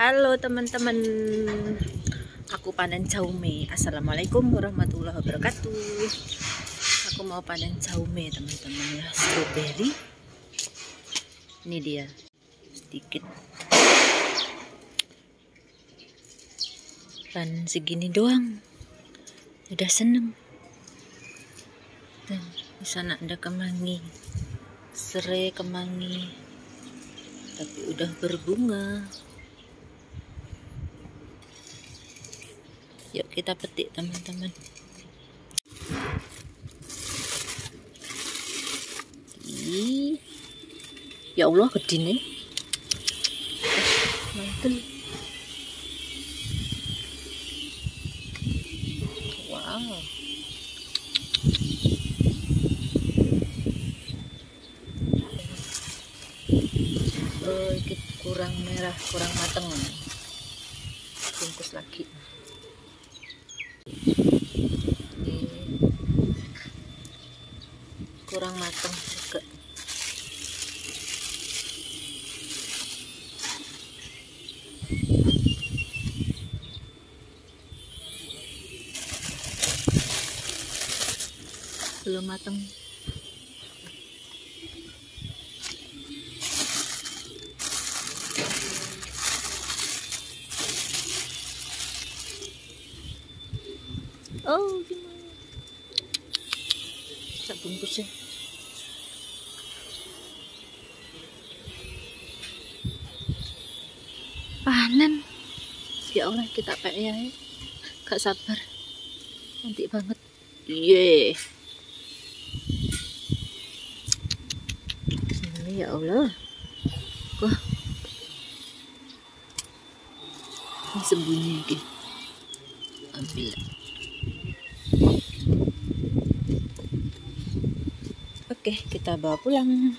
Halo teman-teman. Aku panen jaume. Assalamualaikum warahmatullahi wabarakatuh. Aku mau panen jaume teman-teman ya. Strawberry. Ini dia. Sedikit. Dan segini doang. Udah seneng. Dan di sana ada kemangi. Serai kemangi. Tapi udah berbunga Yuk kita petik teman-teman. Ya Allah gede nih. Mantul. Wow. Oh, kurang merah, kurang mateng. Bungkus lagi. Kurang matang juga. Belum matang oh gimana? Tak bungkusnya panen. Ya Allah kita ya gak sabar. Nanti banget. Iya ini ya Allah. Wah. Ini sembunyi lagi. Ambil. Oke kita bawa pulang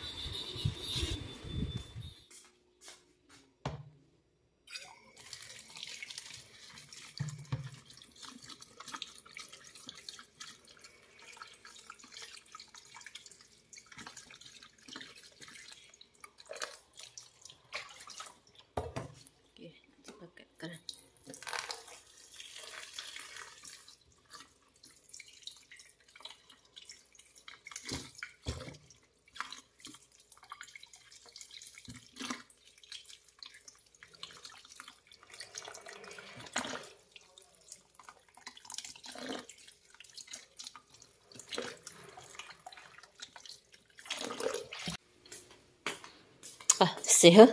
啊，谁喝？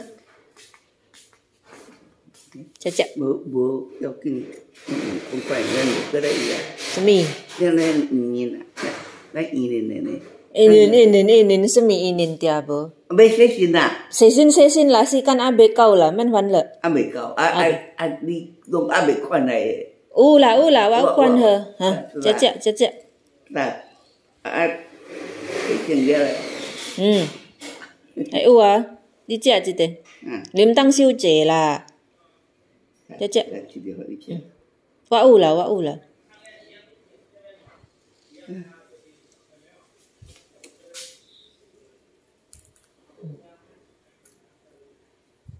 姐姐。无无要紧，不管咱过来呀。什么？咱来一年啦，来一年来来。一年一年一年，什么一年掉不？没写信啦。写信写信啦，是干阿未够啦，蛮烦了。阿未够，阿阿阿你拢阿未看来。有啦有啦，我看呵，哈，姐姐姐姐。那啊，已经了。嗯，还有啊。你食一块，啉当收济啦。只只，我有啦，我有啦。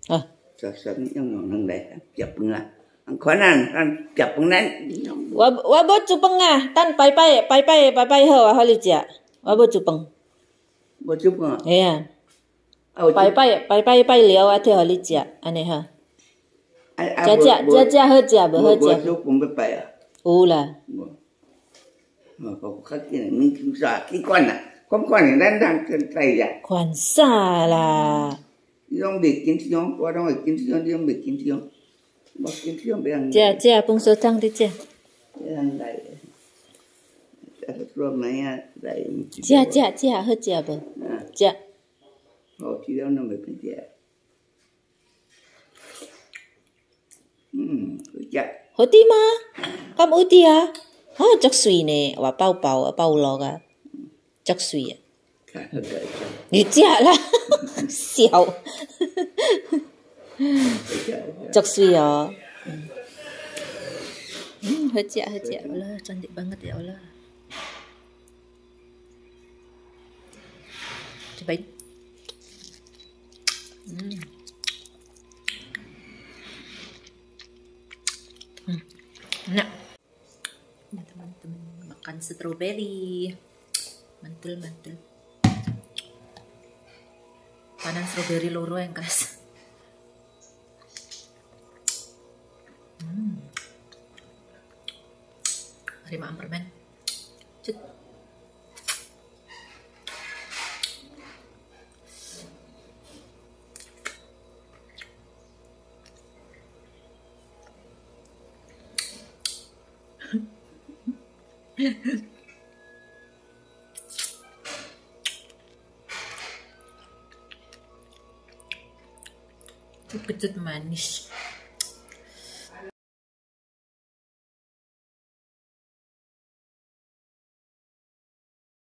啊。sợ sợ nhưng mà nâng lệ chập bưng à? Khó năn ăn chập bưng năn wa wa bo chu bưng à? Tan pai pai pai pai pai pai ho à ho li wa bo chu bưng bo chu bưng à? 拜拜拜拜拜了，我摕互你食，安尼哈。食食食食好食，无好食。无无要拜啊。有啦。无，无较紧，恁啥去管啦？管管哩，咱咱跟拜呀。管啥啦？你拢袂紧张，我拢会紧张，你拢袂紧张。无紧张袂人。食食饭烧汤你食。袂人来。食食好食无？食。Oh, ci dà un nome pensiero. Mm, dạ. Hổ tí mà. Cảm ơn tí à. Hả, chắc suy nè. Và bao bao, bao lo à. Chắc suy à. Đi chả là. Xíu. Chắc suy à. Hết chả, hết chả. Là, chân định băng cái tiểu là. Chị bánh. Nah, teman-teman makan stroberi. Mantul-mantul. Panen stroberi loro yang keras. Hmm. Mari makan permen. Bu de manis.